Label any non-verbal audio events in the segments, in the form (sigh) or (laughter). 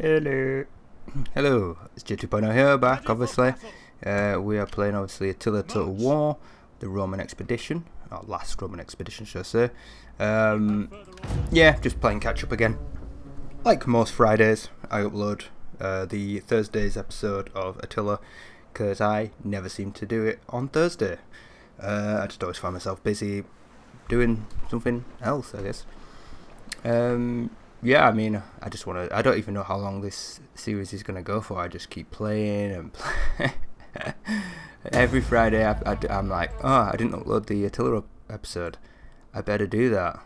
Hello. Hello, it's J2.0 here, back obviously. Uh, we are playing obviously Attila Total War, the Roman Expedition, or last Roman Expedition should I say. Um, yeah, just playing catch up again. Like most Fridays, I upload uh, the Thursday's episode of Attila, because I never seem to do it on Thursday. Uh, I just always find myself busy doing something else, I guess. Um, yeah, I mean, I just want to. I don't even know how long this series is going to go for. I just keep playing and play. (laughs) Every Friday, I, I, am like, oh, I didn't upload the Attila episode. I better do that.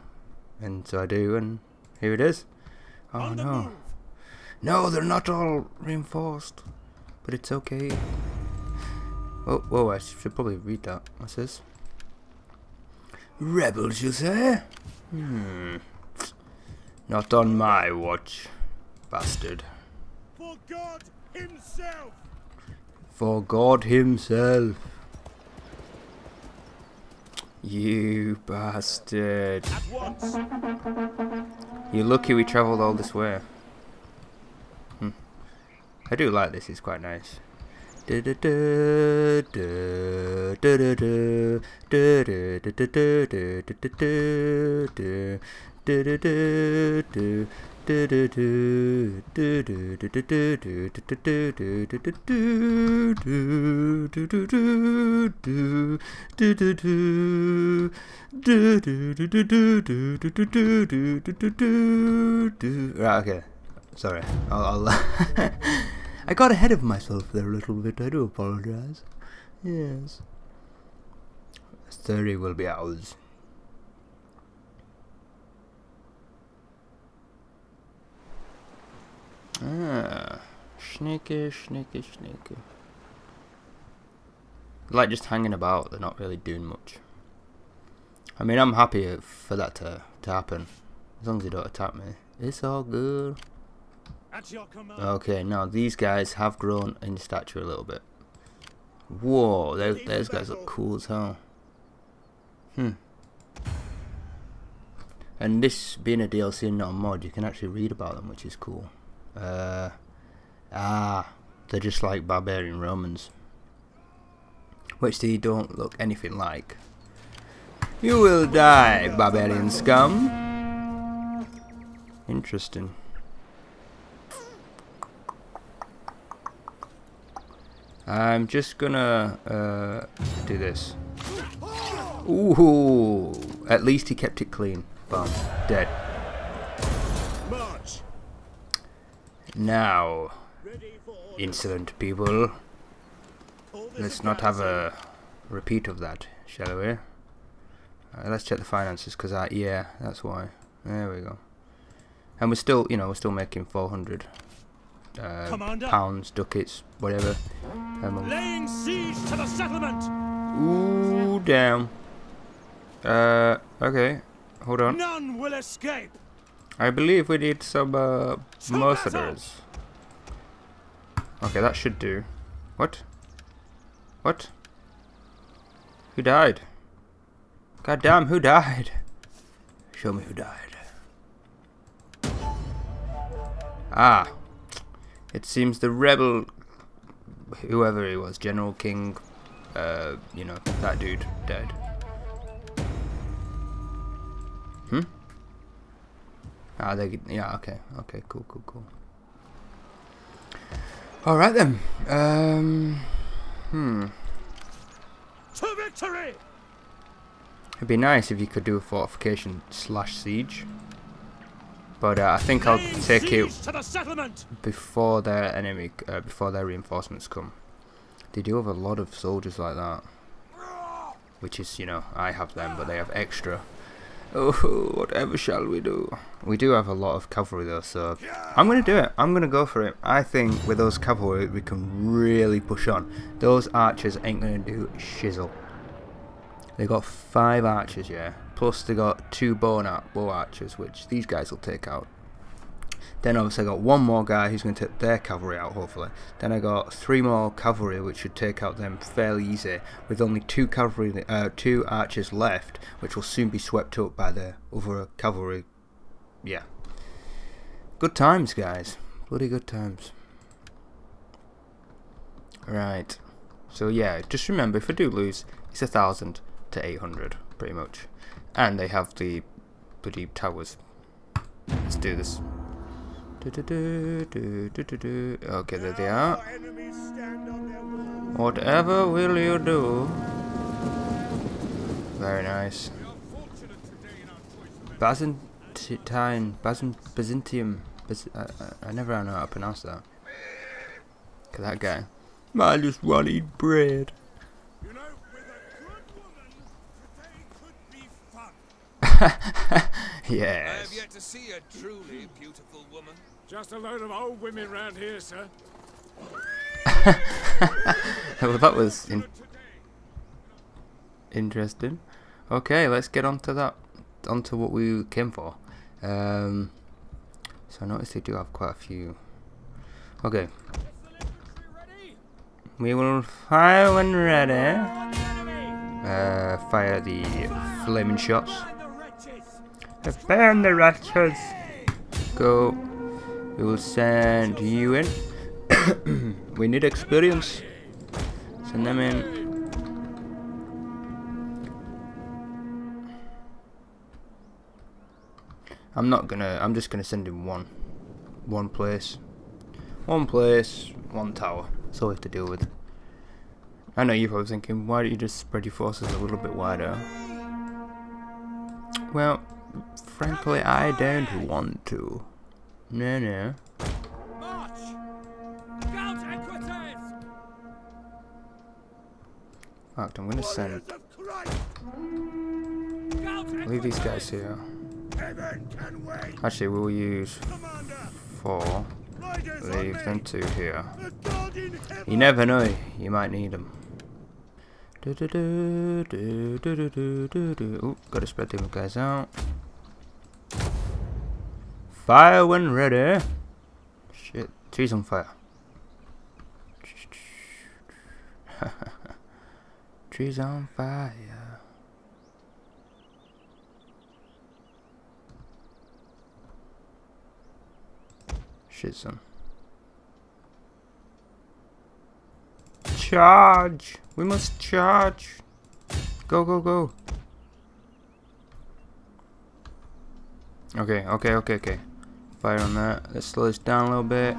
And so I do, and here it is. Oh no. No, they're not all reinforced. But it's okay. Oh, whoa, I should probably read that. What's this? Rebels, you say? Hmm. Not on my watch, bastard. For God Himself! For God Himself. You bastard. You're lucky we travelled all this way. Hmm. I do like this, it's quite nice. Right, okay. Sorry. I'll, I'll (laughs) I got ahead of myself there a little bit. I do apologize. Yes. 30 will be ours. Ah, sneaky, sneaky, sneaky. Like just hanging about, they're not really doing much. I mean, I'm happy for that to, to happen. As long as they don't attack me. It's all good. At your command! Okay, now these guys have grown in stature a little bit. Whoa, those, those guys look cool as hell. Hmm. And this being a DLC and not a mod, you can actually read about them, which is cool. Uh, ah, they're just like barbarian Romans. Which they don't look anything like. You will die, barbarian scum. Interesting. I'm just gonna uh, do this. Ooh, at least he kept it clean. Bum, dead. Now, Ready for order. insolent people, let's not have a repeat of that, shall we? Uh, let's check the finances, because I, yeah, that's why. There we go. And we're still, you know, we're still making 400 uh, pounds, ducats, whatever. Um, Laying siege to the settlement! ooh, damn. Uh, okay, hold on. None will escape! I believe we need some uh, mercenaries. Okay, that should do. What? What? Who died? God damn, who died? Show me who died. Ah. It seems the rebel, whoever he was, General King, uh, you know, that dude died. Ah, they, yeah, okay, okay, cool, cool, cool. All right then. Um, hmm. To victory! It'd be nice if you could do a fortification slash siege, but uh, I think I'll take it to the settlement! before their enemy, uh, before their reinforcements come. They do have a lot of soldiers like that, which is, you know, I have them, but they have extra. Oh, whatever shall we do? We do have a lot of cavalry though, so I'm gonna do it. I'm gonna go for it. I think with those cavalry we can really push on. Those archers ain't gonna do shizzle. They got five archers, yeah. Plus they got two bow, bow archers, which these guys will take out. Then obviously I got one more guy who's going to take their cavalry out, hopefully. Then I got three more cavalry, which should take out them fairly easy, with only two cavalry, uh, two archers left, which will soon be swept up by the other cavalry. Yeah. Good times, guys. Bloody good times. Right. So yeah, just remember if I do lose, it's a thousand to eight hundred, pretty much. And they have the bloody towers. Let's do this. Okay, there they are. Our enemies stand on their walls. Whatever will you do? Very nice. Byzantine, Byzant, Byzantium. Byz, I, I, I never know how to pronounce that. Look at that guy. I just want to eat bread. You know, with a good woman, today could be fun. I have yet to see a truly beautiful woman. Just a load of old women round here, sir. (laughs) well, that was in interesting. Okay, let's get on to that. On to what we came for. Um, so I noticed they do have quite a few. Okay. We will fire when ready. Uh, fire the flaming shots. Burn the wretches. Go. We will send you in. (coughs) we need experience. Send them in. I'm not gonna. I'm just gonna send him one, one place, one place, one tower. That's all we have to deal with. I know you're probably thinking, why don't you just spread your forces a little bit wider? Well, Frankly, I don't want to. No, no. Fuck, I'm gonna send... Leave these guys here. Actually, we'll use four. Leave them two here. You never know, you might need them. Do, do, do, do, do, do, do, do. Ooh, gotta spread the guys out. Fire when ready. Shit, trees on fire. (laughs) trees on fire. Shit, son. Charge! We must charge! Go, go, go! Okay, okay, okay, okay. Fire on that. Let's slow this down a little bit.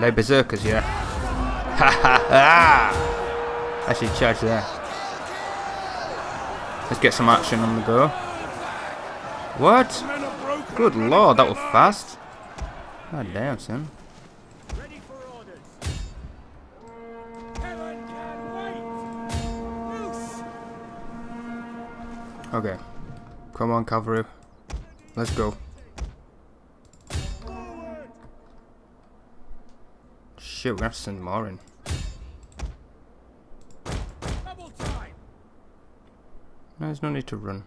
They berserkers, yeah. Ha ha ha! Actually, charge there. Let's get some action on the go. What? Good lord, that was fast. God damn, son. Okay. Come on, cavalry. Let's go. Shit, we're gonna have to send more in. No, there's no need to run.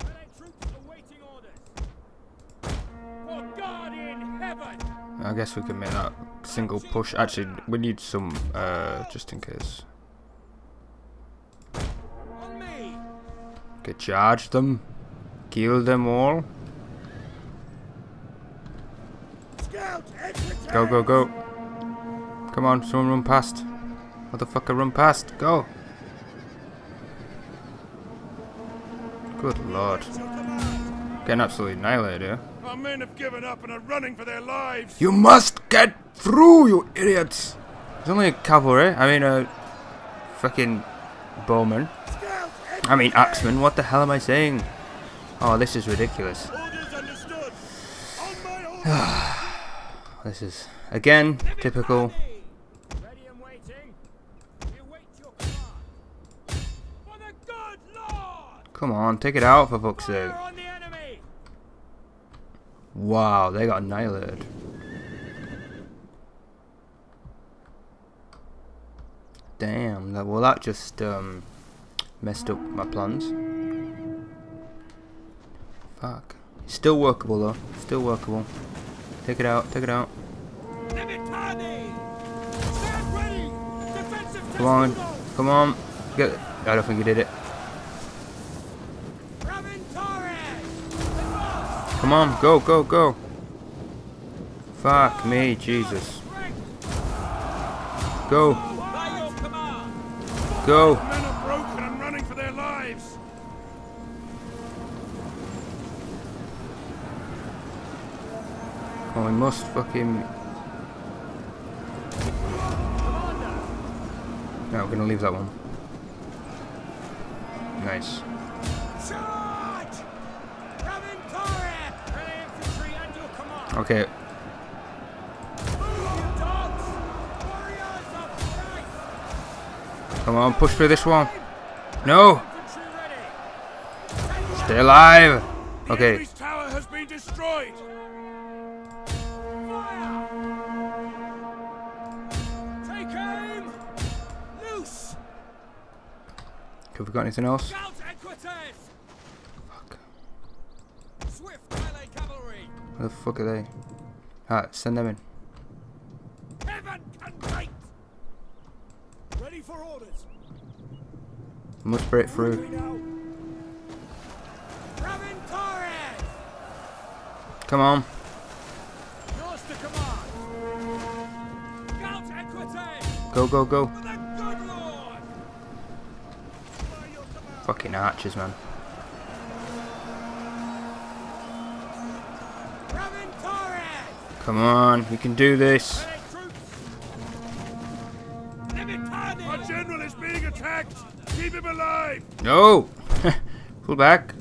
Allied troops awaiting orders! For God in heaven! I guess we can make that single push. Actually, we need some, uh, just in case. Okay, charge them. Kill them all. Go, go, go. Come on, someone run past. Motherfucker, run past. Go. Good lord. Getting absolutely annihilated here. Our men have given up and are running for their lives! You must get through, you idiots! It's only a cavalry. I mean, a fucking bowman. I mean, axeman. What the hell am I saying? Oh, this is ridiculous. Orders understood! On my (sighs) orders! This is again typical. Ready and waiting! We await your command! For the good Lord! Come on, take it out for fuck's sake. Fire on the enemy! Wow, they got annihilated. Damn. That, well, that just um, messed up my plans. Fuck. Still workable though. Still workable. Take it out. Take it out. Limitanei! Stand ready! Defensive Come on. Come on. Get. I don't think you did it. Come on. Go. Go. Go. Fuck me, Jesus. Go, go. Men are broken and running for their lives. Oh, we must fucking. No, we're gonna leave that one. Nice. Command. Okay, Move, you dogs! Warriors of Christ! come on, push through this one. No, stay alive. Okay, tower has been destroyed. Take aim! Loose! have we got anything else? Scout equites! Fuck. Swift melee cavalry. Where the fuck are they? Alright, send them in. Heaven can wait! Ready for orders. Must break through. Come on. Yours to command! Scout equites! Go, go, go. For the good lord! By your command! Fucking archers, man. Come on, we can do this. Our general is being attacked. Keep him alive. No! (laughs) pull back.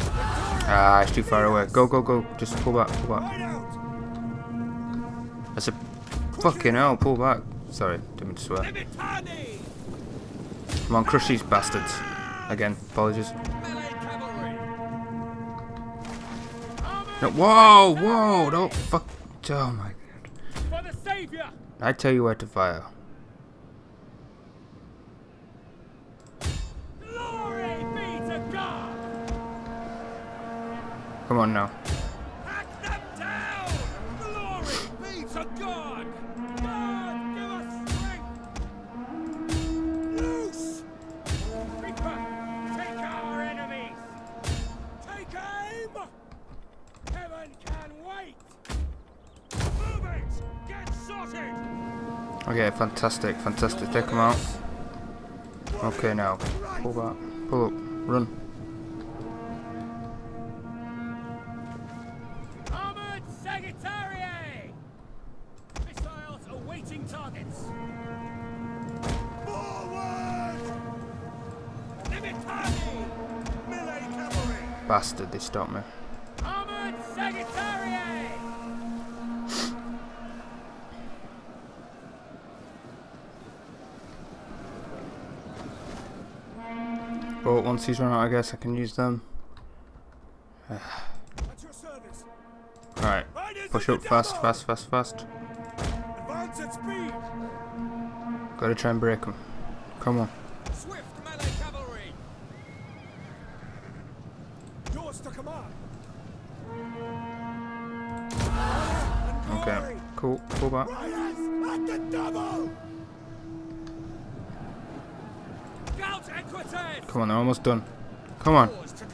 Ah, it's too far away. Go, go, go. Just pull back, pull back. That's a fucking hell. Pull back. Sorry, didn't mean to swear. Come on, crush these bastards. Again, apologies. No, whoa, whoa, don't fuck. Oh my god. For the savior! I tell you where to fire. Glory be to God! Come on now. Okay, fantastic, fantastic. Take him out. Okay, now. Pull back. Pull up. Run. Armored! Missiles awaiting targets! Forward! Limitanei! Melee cavalry! Bastard, they stopped me. Once these run out, I guess I can use them. (sighs) Alright. Push up fast, fast, fast, fast. Gotta try and break them. Come on.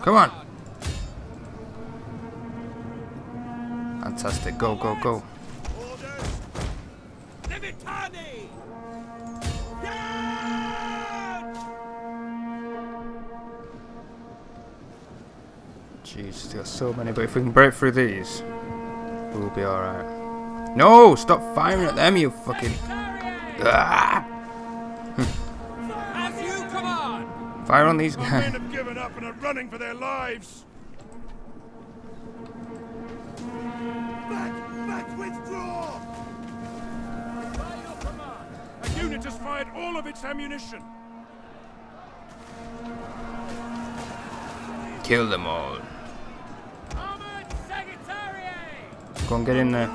Come on. Fantastic. Go, go, go. They got so many. But if we can break through these, we'll be alright. No! Stop firing at them, you fucking. Ah! Fire on these guys. men have given up and are running for their lives. Back! Back! Withdraw! By your command! A unit has fired all of its ammunition. Kill them all. Go and get in there.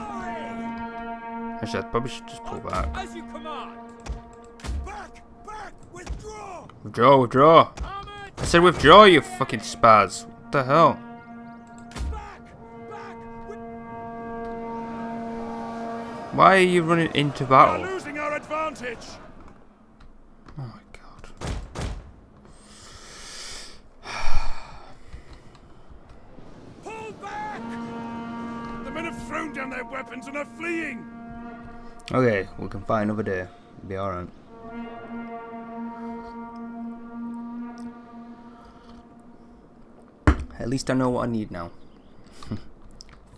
Actually, I probably should just pull back. As you command! Back! Withdraw! Withdraw. I said withdraw, you fucking spaz. What the hell? back! Back! With Why are you running into battle? We are battle? losing our advantage. Oh my god. pull back! The men have thrown down their weapons and are fleeing. Okay, we can fight another day. Be alright. At least I know what I need now. (laughs)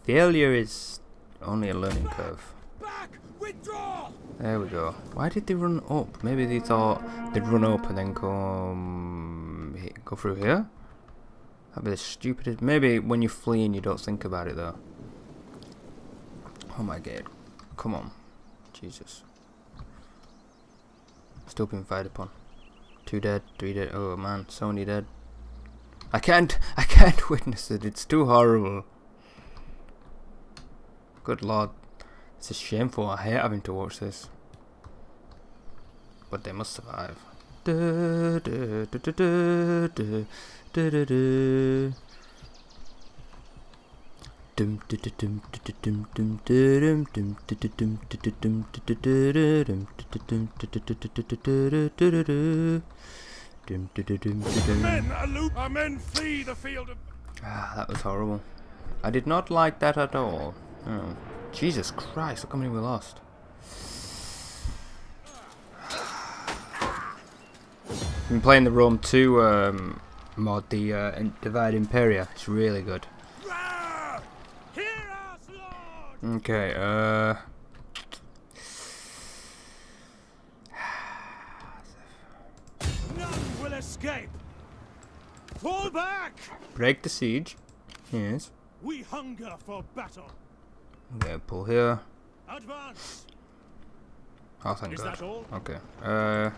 Failure is only a learning curve. Back! There we go. Why did they run up? Maybe they thought they'd run up and then come go through here. That'd be the stupidest. Maybe when you're fleeing, you don't think about it though. Oh my god! Come on, Jesus! Still being fired upon. Two dead, three dead. Oh man, so many dead. I can't. I can't witness it. It's too horrible. Good lord. This is shameful. I hate having to watch this. But they must survive. Men. Our men flee the field of. Ah, that was horrible. I did not like that at all. Oh. Jesus Christ, look how many we lost. I've been playing the Rome 2 um, mod, the uh, Divide Imperia. It's really good. Okay, uh... escape! Fall back! Break the siege. Yes. We hunger for battle. Okay, pull here. Advance! Oh, thank Is God. Okay. Uh.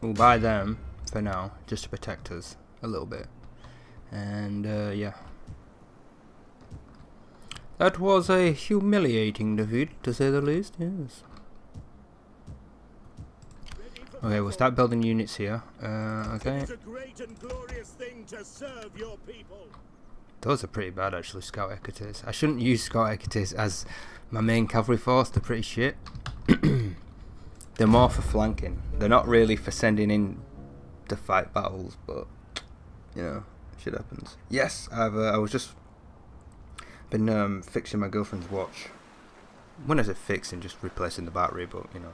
We'll buy them for now, just to protect us a little bit. And uh, yeah. That was a humiliating defeat, to say the least. Yes. Okay, we'll start building units here. Uh, okay. It's a great and glorious thing to serve your people. Those are pretty bad actually, Scout Equites. I shouldn't use Scout Equites as my main cavalry force, they're pretty shit. (clears throat) they're more for flanking. They're not really for sending in to fight battles, but you know, shit happens. Yes, I've uh, I was just been um, fixing my girlfriend's watch. When I say fixing, just replacing the battery, but you know,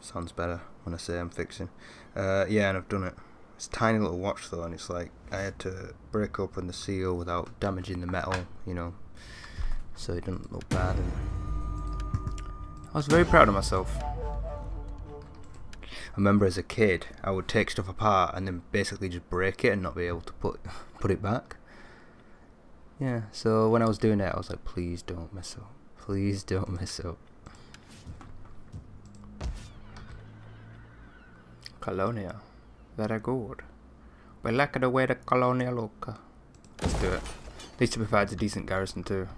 sounds better when I say I'm fixing. Uh, yeah, and I've done it. It's tiny little watch though, and it's like I had to break open the seal without damaging the metal, you know, so it didn't look bad. And I was very proud of myself. I remember as a kid, I would take stuff apart and then basically just break it and not be able to put (laughs) put it back. Yeah, so when I was doing it, I was like, please don't mess up. Please don't (laughs) mess up. Colonia. Very good. We like the way the Colonia look. Let's do it. It provides a decent garrison too.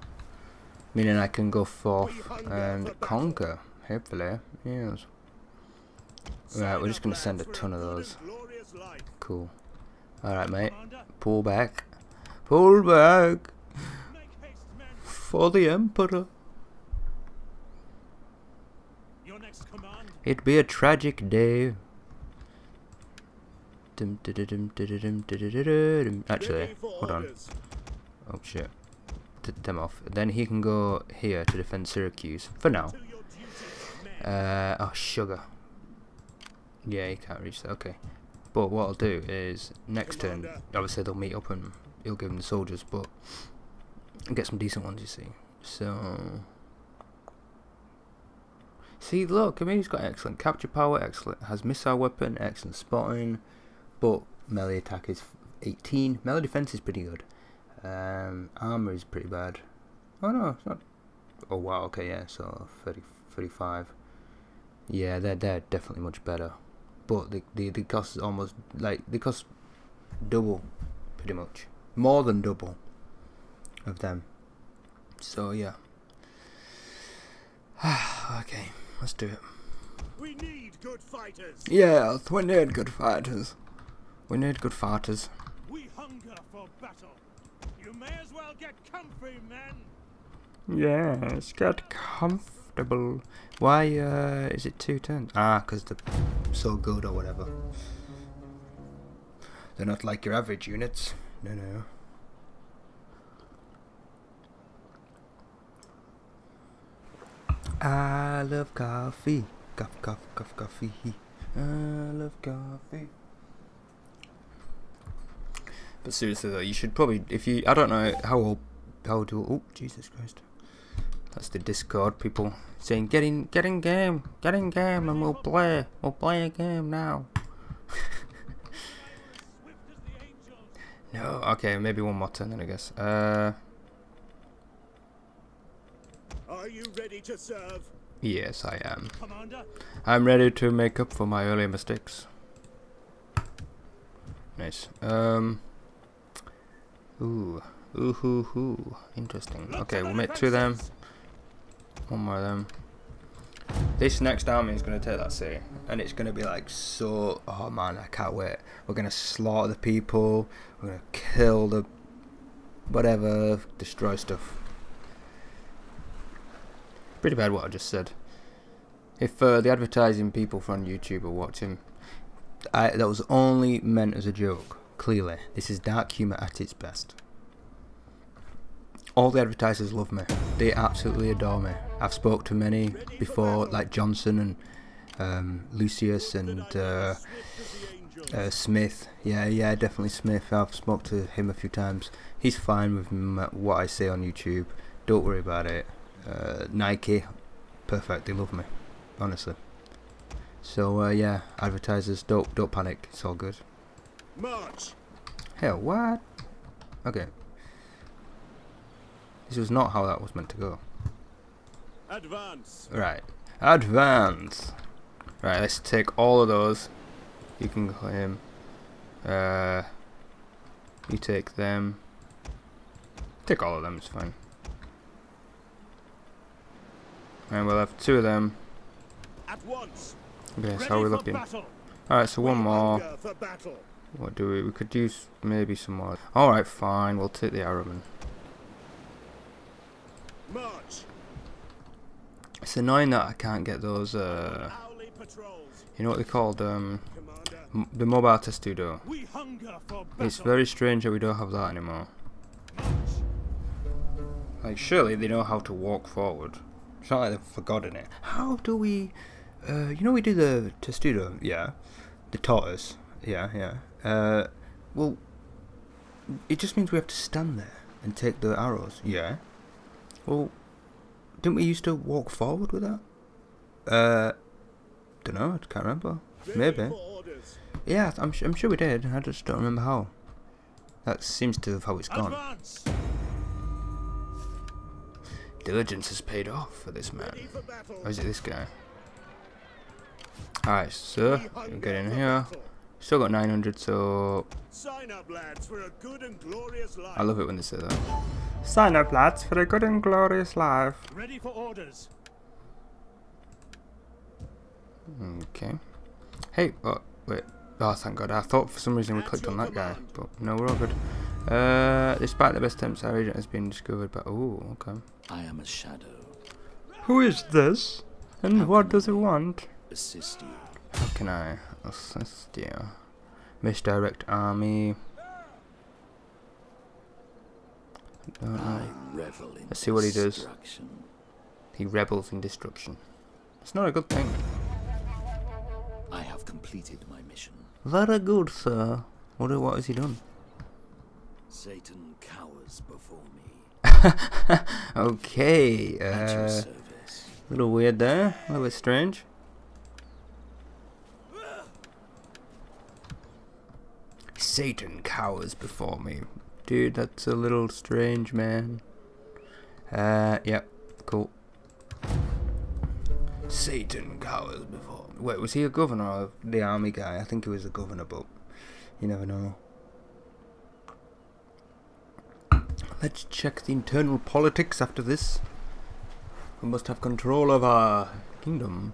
Meaning I can go forth and conquer, hopefully. Yes. Right, we're just gonna send a ton of those. Cool. Alright mate. Pull back. Pull back for the Emperor. It'd be a tragic day. Actually, hold on. Oh shit. Them off. Then he can go here to defend Syracuse. For now. To your duties, men. Uh, oh, sugar. Yeah, he can't reach that. Okay. But what I'll do is next turn, obviously they'll meet up and he'll give them the soldiers, but I'll get some decent ones, you see. So. See, look, I mean, he's got excellent capture power, excellent, has missile weapon, excellent spotting, but melee attack is 18. Melee defense is pretty good. Um, armor is pretty bad. Oh no, it's not. Oh wow, okay, yeah, so 30, 35. Yeah, they're they're definitely much better, but the the the cost is almost like the cost double, pretty much more than double of them. So yeah. (sighs) okay, let's do it. We need good fighters. Yeah, we need good fighters. We need good fighters. We hunger for battle. You may as well get comfy, men. Yes, get comfortable. Why uh, is it two turns? Ah, because they're so good or whatever. They're not like your average units. No, no. I love coffee. Coffee, coffee, coffee, coffee. I love coffee. But seriously though, you should probably, if you, I don't know how old, how old, do, oh Jesus Christ. That's the Discord people saying, get in, get in game, get in game and we'll play, we'll play a game now. no, okay, maybe one more turn then I guess. Uh, Are you ready to serve? yes I am. Commander? I'm ready to make up for my earlier mistakes. Nice. Um. Ooh. Ooh hoo hoo. Interesting. Okay, we'll make two of them. One more of them. This next army is going to take that city. And it's going to be like so... Oh man, I can't wait. We're going to slaughter the people. We're going to kill the... Whatever. Destroy stuff. Pretty bad what I just said. If uh, the advertising people from YouTube are watching, I, that was only meant as a joke. Clearly, this is dark humor at its best. All the advertisers love me. They absolutely adore me. I've spoke to many before, like Johnson and um, Lucius and uh, uh, Smith. Yeah, yeah, definitely Smith. I've spoke to him a few times. He's fine with what I say on YouTube. Don't worry about it. Uh, Nike, perfect. They love me, honestly. So uh, yeah, advertisers, don't don't panic. It's all good. March! Hell, what? Okay. This was not how that was meant to go. Advance! Right. Advance. Right, let's take all of those. You can claim. Uh, you take them. Take all of them, it's fine. And we'll have two of them. At once! Okay, so how are we looking? Alright, so one more. What do we? We could use maybe some more. Alright, fine. We'll take the Arrowman. March! It's annoying that I can't get those, uh, you know what they're called? Um, the mobile testudo. we hunger for battle. It's very strange that we don't have that anymore. Like, surely they know how to walk forward. It's not like they've forgotten it. How do we, uh, you know we do the testudo, yeah? The tortoise, yeah, yeah. Uh, well, it just means we have to stand there and take the arrows, yeah? Well, didn't we used to walk forward with that? Uh, don't know, I can't remember. Maybe. Yeah, I'm, I'm sure we did. I just don't remember how. That seems to have how it's gone. Advance! Diligence has paid off for this man. Ready. Or is it this guy? Alright, so, We you get in for here. Battle. Still got 900, so Sign up, lads, for a good and glorious life. I love it when they say that. Sign up, lads, for a good and glorious life. Ready for orders. Okay. Hey, oh, wait. Oh, thank God. I thought for some reason we clicked on that guy, but no, we're all good. Uh, despite the best attempts, our agent has been discovered by. Oh, okay. I am a shadow. Who is this? And what does it want? Assist you. How can I you? Misdirect army. Don't. I revel in Let's see what he does. He rebels in destruction. It's not a good thing. I have completed my mission. Very good, sir. What, what has he done? Satan cowers before me. (laughs) okay, uh, a little weird there. A little bit strange. Satan cowers before me. Dude, that's a little strange, man. Uh, yep, cool. Satan cowers before me. Wait, was he a governor or the army guy? I think he was a governor, but you never know. Let's check the internal politics after this. We must have control of our kingdom.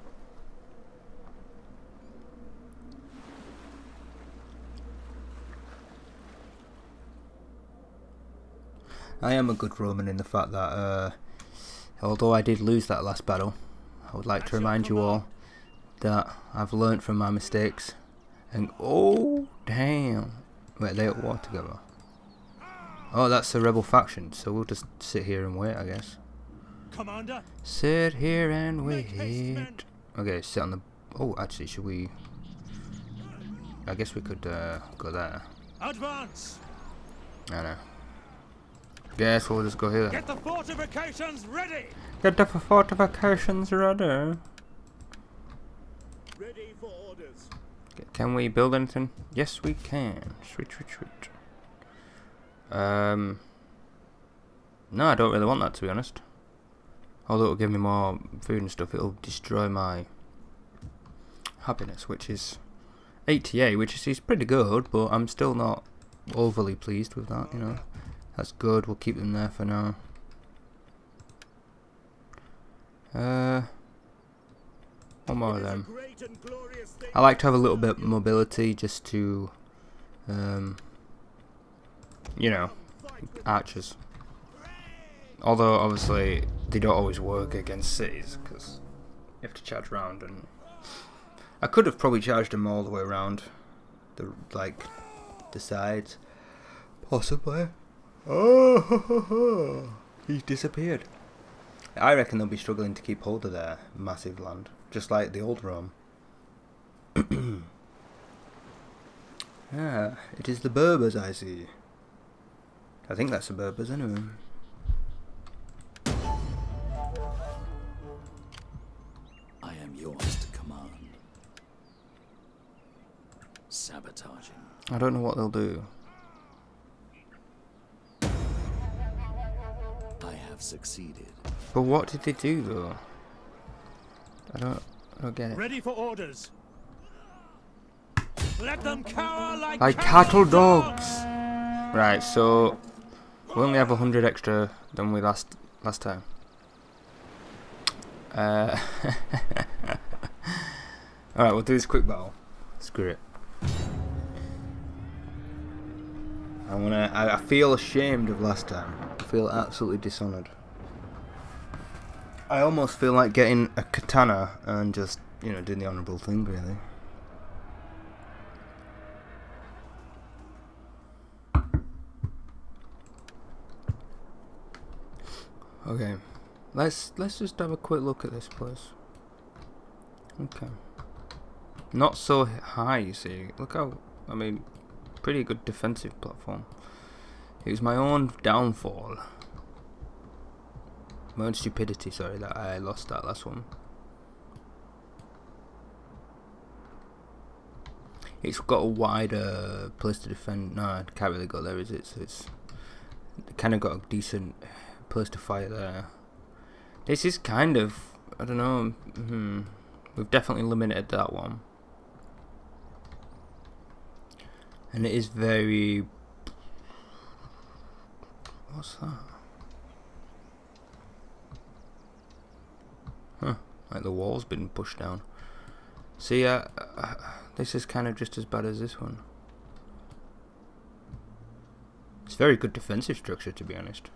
I am a good Roman in the fact that, uh, although I did lose that last battle, I would like to remind you all that I've learnt from my mistakes. And oh, damn! Wait, they at war together. Oh, that's a rebel faction, so we'll just sit here and wait, I guess. Commander. Sit here and haste, wait. Okay, sit on the. Oh, actually, should we? I guess we could uh, go there. Advance. I know. Guess we'll just go here. Get the fortifications ready. Get the fortifications ready. Ready for orders. Can we build anything? Yes, we can. Sweet, sweet, sweet. Um. No, I don't really want that to be honest. Although it'll give me more food and stuff, it'll destroy my happiness, which is 88, which is, is pretty good, but I'm still not overly pleased with that, you know. That's good, we'll keep them there for now. Uh, one more of It is a them. great and glorious thing I like to have a little bit mobility just to, um, you know, archers. Although obviously they don't always work against cities because you have to charge round, and I could have probably charged them all the way around, the like the sides, possibly. Oh, (laughs) he's disappeared. I reckon they'll be struggling to keep hold of their massive land, just like the old Rome. (clears throat) ah, it is the Berbers I see. I think that's the Berbers anyway. I am yours to command. Sabotaging. I don't know what they'll do. Succeeded. But what did they do though? I don't, I don't get it. Ready for orders. Let them cower like, Like cattle dogs. Right, so we only have a hundred extra than we last last time. Uh, (laughs) all right, we'll do this quick battle. Screw it. I'm gonna. I, I feel ashamed of last time. I feel absolutely dishonoured. I almost feel like getting a katana and just, you know, doing the honourable thing, really. Okay, let's let's just have a quick look at this place. Okay, not so high, you see. Look how I mean, pretty good defensive platform. It was my own downfall, my own stupidity. Sorry that I lost that last one. It's got a wider place to defend. No, it can't really go there, is it? So it's kind of got a decent place to fire there. This is kind of, I don't know. Hmm, we've definitely limited that one, and it is very. What's that? Huh? Like the wall's been pushed down. See, uh, uh, this is kind of just as bad as this one. It's very good defensive structure, to be honest.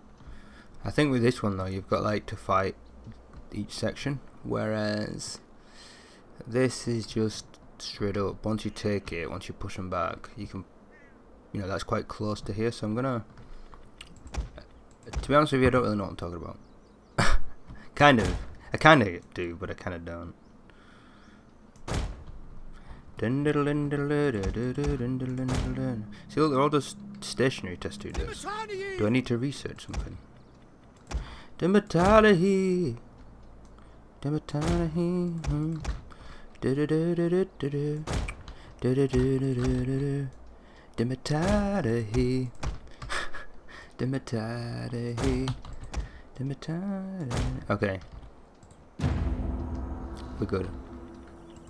I think with this one though, you've got like to fight each section, whereas this is just straight up. Once you take it, once you push them back, you can, you know, that's quite close to here. So I'm gonna, to be honest with you, I don't really know what I'm talking about. (laughs) kind of, I kind of do, but I kind of don't. See, look, they're all just stationary test tubes. Do I need to research something? Demetalahi. Demetalahi. hmm. Demetalahi. Demetalahi. Okay. We're good.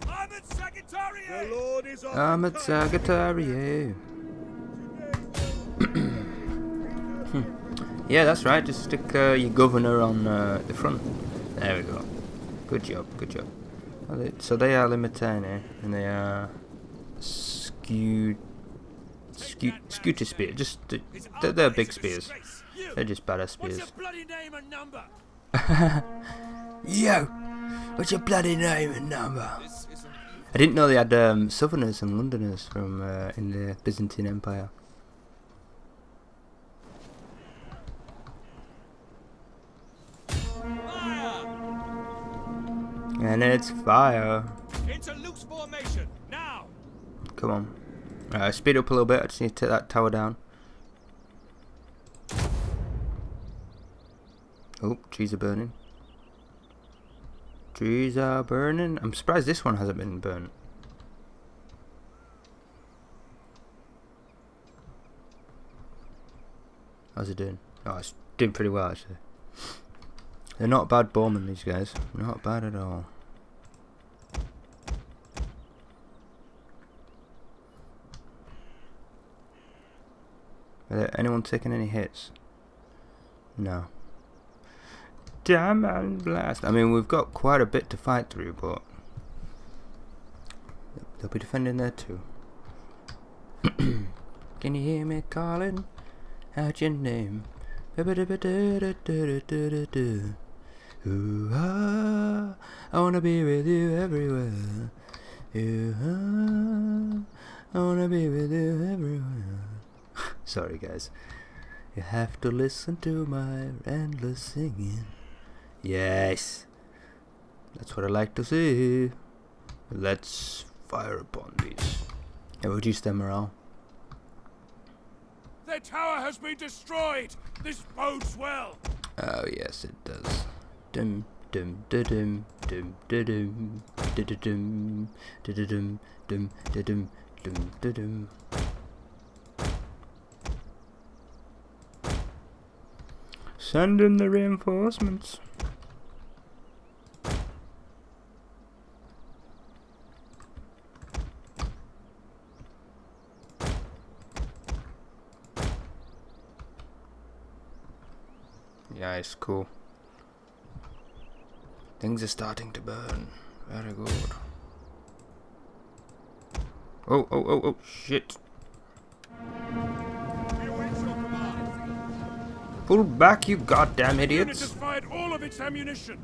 I'm at Sagittarius. The Lord is on I'm the at. Sagittario. (clears throat) Yeah, that's right. Just stick uh, your governor on uh, the front. There we go. Good job. Good job. So they are Limitanei, and they are skewed, skewed, scooter spear. Just they're, they're big spears. They're just badass What's spears. Your bloody name and number? Yo, what's your bloody name and number? I didn't know they had um, Southerners and Londoners from uh, in the Byzantine Empire. And it's fire. Into loose formation. Now. Come on. Alright, speed up a little bit. I just need to take that tower down. Oh, trees are burning. Trees are burning. I'm surprised this one hasn't been burnt. How's it doing? Oh, it's doing pretty well actually. They're not bad bowmen, these guys. Not bad at all. Are there anyone taking any hits? No. Diamond blast. I mean, we've got quite a bit to fight through, but they'll be defending there too. (clears throat) Can you hear me calling out your name? Ooh, ah, I wanna be with you everywhere. Ooh, ah, I wanna be with you everywhere. (laughs) Sorry, guys. You have to listen to my endless singing. Yes, that's what I like to see. Let's fire upon these. It reduce their morale. Their tower has been destroyed. This bodes well. Oh yes, it does. Dum dum dum dum dum da da dum da da dum dum dum dum dum. Send in the reinforcements. It's cool. Things are starting to burn. Very good. Oh, oh, oh, oh, shit. Pull back, you goddamn Unit has idiots. fired all of its ammunition.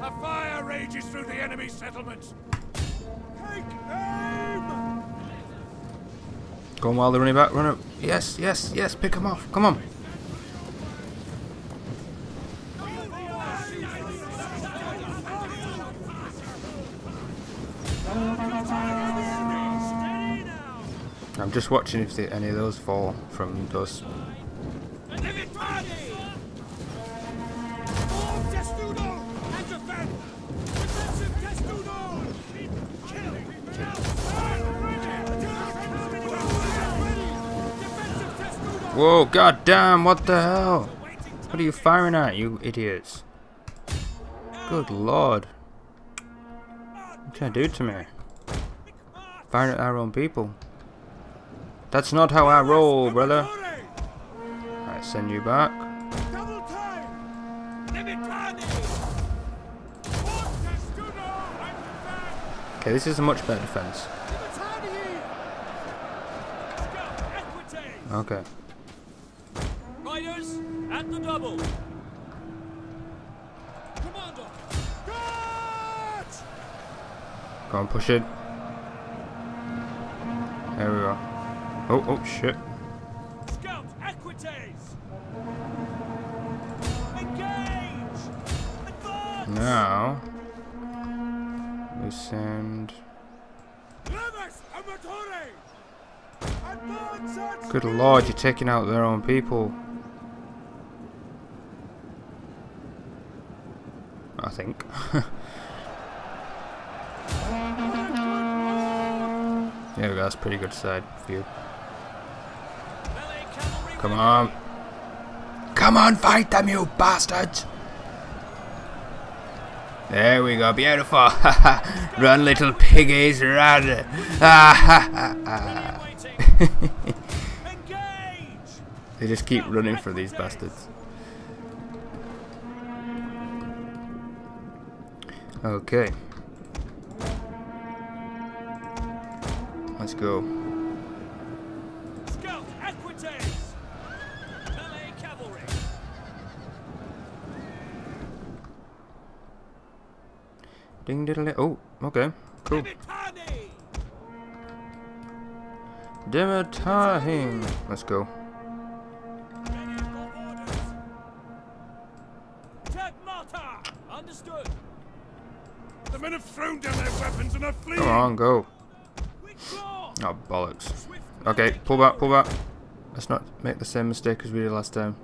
A fire rages through the enemy settlements. Take aim! Go on while they're running back, run up. Yes, yes, yes, pick them off. Come on. Just watching if any of those fall from those. Whoa, goddamn, what the hell? What are you firing at, you idiots? Good lord. What can I do to me? Firing at our own people. That's not how I roll, brother. I send you back. Okay, this is a much better defense. Okay. Riders at the double. Commander. Go on, push it. There we go. Oh, oh, shit. Scout Equites. Engage. Advance. Now, we send... Levis Armaturae! Advance at Good lord, you're taking out their own people. I think. (laughs) yeah, that's pretty good side view. Come on. Come on, fight them, you bastards! There we go, beautiful. (laughs) run, little piggies, run! (laughs) They just keep running for these bastards. Okay. Let's go. Ding diddle. Oh, okay. Cool. Dimitahing. Let's go. Understood. The men have thrown down their weapons and are fleeing. Come on, go. Oh, bollocks. Okay, pull back, pull back. Let's not make the same mistake as we did last time.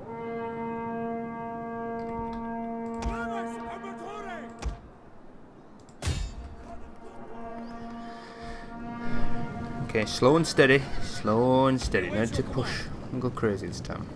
Okay, slow and steady. Slow and steady. Not to push and go crazy this time.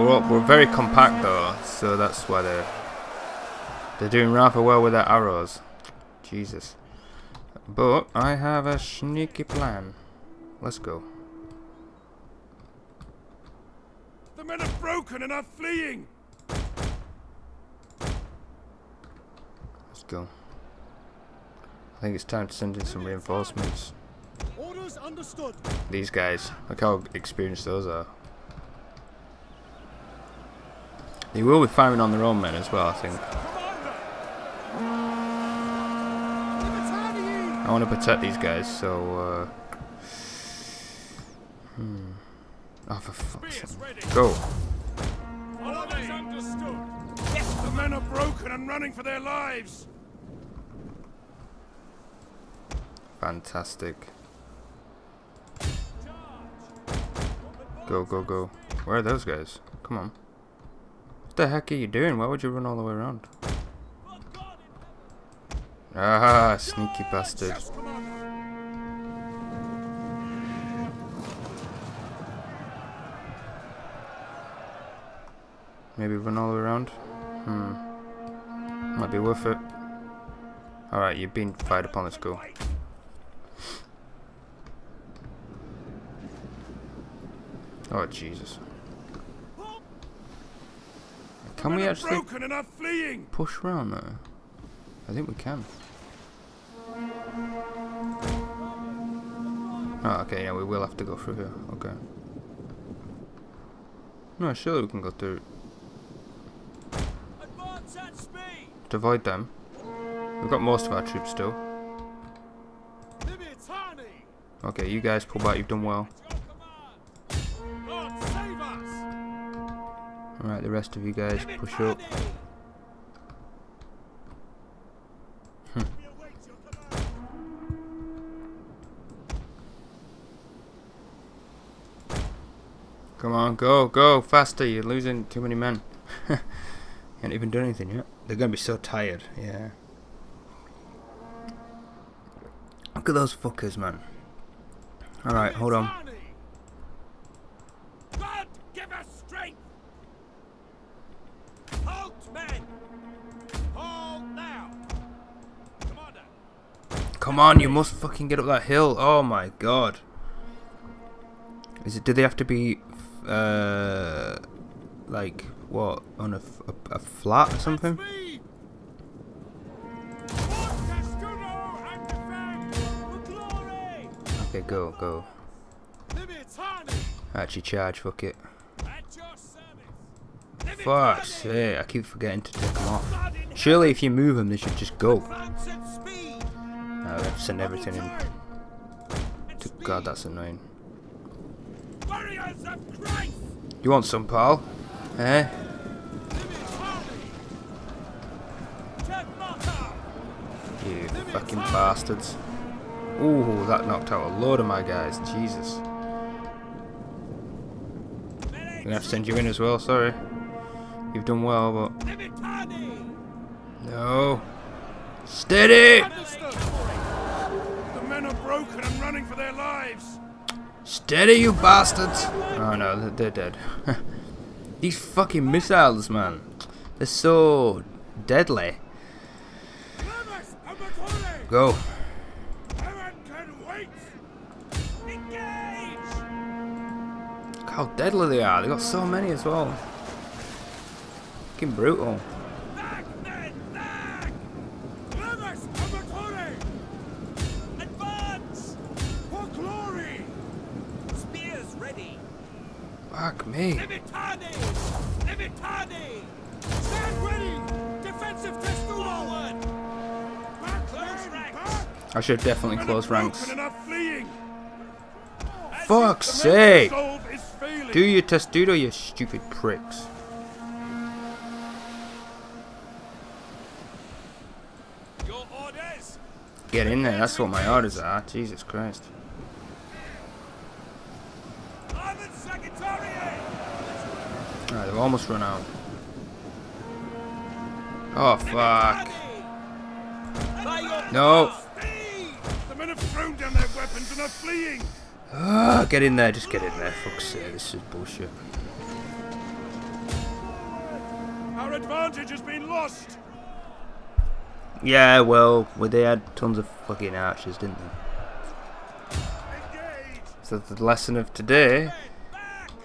We're, we're very compact though, so that's why they're they're doing rather well with their arrows. Jesus. But I have a sneaky plan. Let's go. The men are broken and are fleeing. Let's go. I think it's time to send in some reinforcements. Orders understood. These guys, look how experienced those are. They will be firing on their own men as well, I think. I want to protect these guys, so. Uh, hmm. Oh, for fuck's sake. Go. The men are broken and running for their lives. Fantastic. Go, go, go. Where are those guys? Come on. What the heck are you doing? Why would you run all the way around? Ah, sneaky bastard. Maybe run all the way around? Hmm. Might be worth it. Alright, you've been fired upon, let's go. Oh, Jesus. Can we actually broken and are fleeing. push around there? I think we can. Oh, okay, yeah, we will have to go through here. Okay. No, surely we can go through to avoid them. We've got most of our troops still. Okay, you guys pull back, you've done well. Alright, the rest of you guys push up. Hmm. Come on, go, go, faster, you're losing too many men. (laughs) you haven't even done anything yet. They're gonna be so tired, yeah. Look at those fuckers, man. Alright, hold on. On, you must fucking get up that hill. Oh my god. Is it? Do they have to be, uh, like what on a flat or something? Speed! Fort Testudo and defend! For glory! Okay, go, go. Actually, charge. Fuck it. Fuck's sake! I keep forgetting to take them off. Surely, if you move them, they should just go. Advance at speed! No, they have to send everything in. Speed! God, that's annoying. Warriors of Christ! You want some, pal? Eh? You fucking bastards. Ooh, that knocked out a load of my guys. Jesus. I'm gonna have to send you in as well, sorry. You've done well, but. No. Steady! The men are broken and running for their lives. Steady, you bastards! Oh no, they're, dead. (laughs) These fucking missiles, man. They're so deadly. Go. Heaven can wait! Engage! Look how deadly they are. They got so many as well. Fucking brutal. Fuck me. Limitanei! Limitanei! Stand ready! Defensive testudo! Back, close ranks! I should definitely close ranks. Broken and are fleeing. Fuck's sake! resolve is failing. Do your testudo, you stupid pricks. Get in there, that's what my orders are. Jesus Christ. Armored Secretariat! Alright, they've almost run out. Oh, fuck. No. The men have thrown down their weapons and are fleeing. Ah, get in there, just get in there. Fuck's sake, this is bullshit. Our advantage has been lost. Yeah, well, well, they had tons of fucking archers, didn't they? So the lesson of today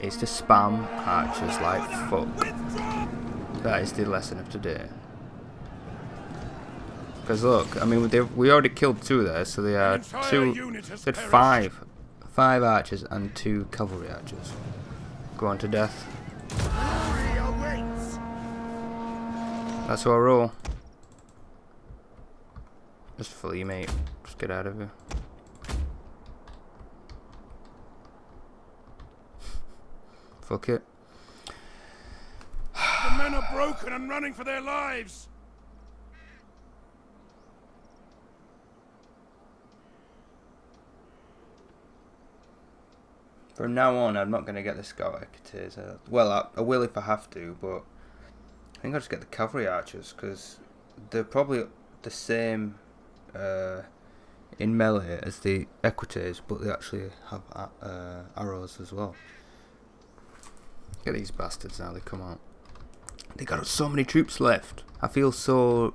is to spam archers like fuck. That is the lesson of today. Because look, I mean, we already killed two there, so they are two. unit has They had five, five archers and two cavalry archers. Go on to death. That's I roll. Just flee, mate. Just get out of here. Fuck it. The men are broken and running for their lives. From now on, I'm not going to get the scout equites. Uh, well, I, I will if I have to, but I think I'll just get the cavalry archers because they're probably the same uh, in melee as the equities, but they actually have uh, arrows as well. Get these bastards now, they come out. They got so many troops left. I feel so.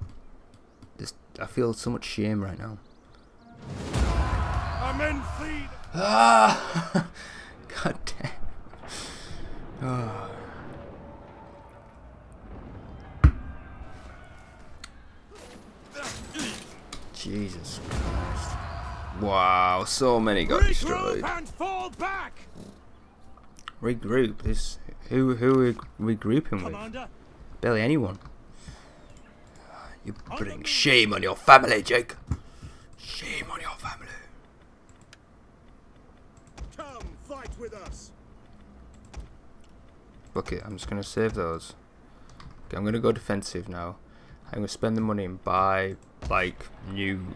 This, I feel so much shame right now. I'm in flee. Ah! (laughs) God damn. Oh. (sighs) Jesus Christ. Wow, so many got destroyed. And fall back! Regroup. This who who are we regrouping with? Barely anyone. You bring shame on your family, Jake. Shame on your family. Come, fight with us. Fuck it, I'm just gonna save those. Okay, I'm gonna go defensive now. I'm gonna spend the money and buy like new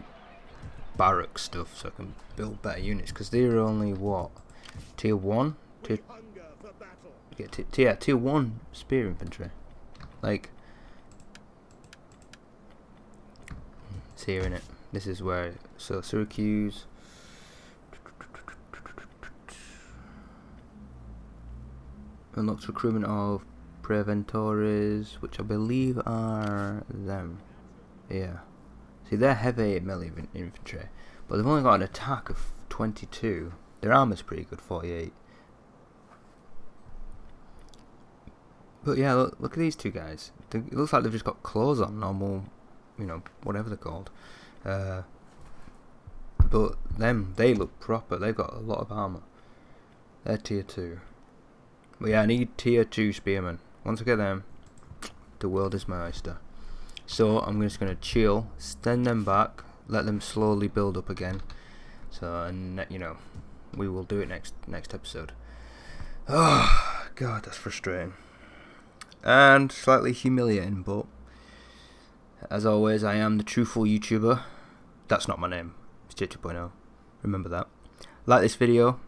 barrack stuff so I can build better units because they're only what tier one, tier Hunger for yeah, t- t- yeah, tier one spear infantry. Like it's here in it. This is where so Syracuse. Unlocks recruitment of Praeventores, which I believe are them. Yeah. See, they're heavy melee infantry, but they've only got an attack of 22. Their armor's pretty good, 48. But yeah, look, look at these two guys. It looks like they've just got clothes on, normal, you know, whatever they're called. Uh, but them, they look proper. They've got a lot of armor. They're tier two. But yeah, I need tier two spearmen. Once I get them, the world is my oyster. So I'm just gonna chill, send them back, let them slowly build up again. So and you know, we will do it next next episode. Oh (sighs) god, that's frustrating. And slightly humiliating, but as always, I am the truthful YouTuber. That's not my name. It's J2.0. Remember that. Like this video,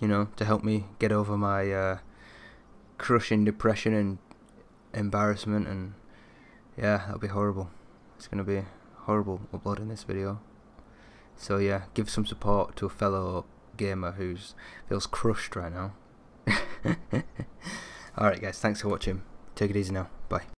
you know, to help me get over my uh, crushing depression and embarrassment and yeah, that'll be horrible. It's gonna be horrible uploading this video. So yeah, give some support to a fellow gamer who's feels crushed right now. (laughs) Alright guys, thanks for watching. Take it easy now. Bye.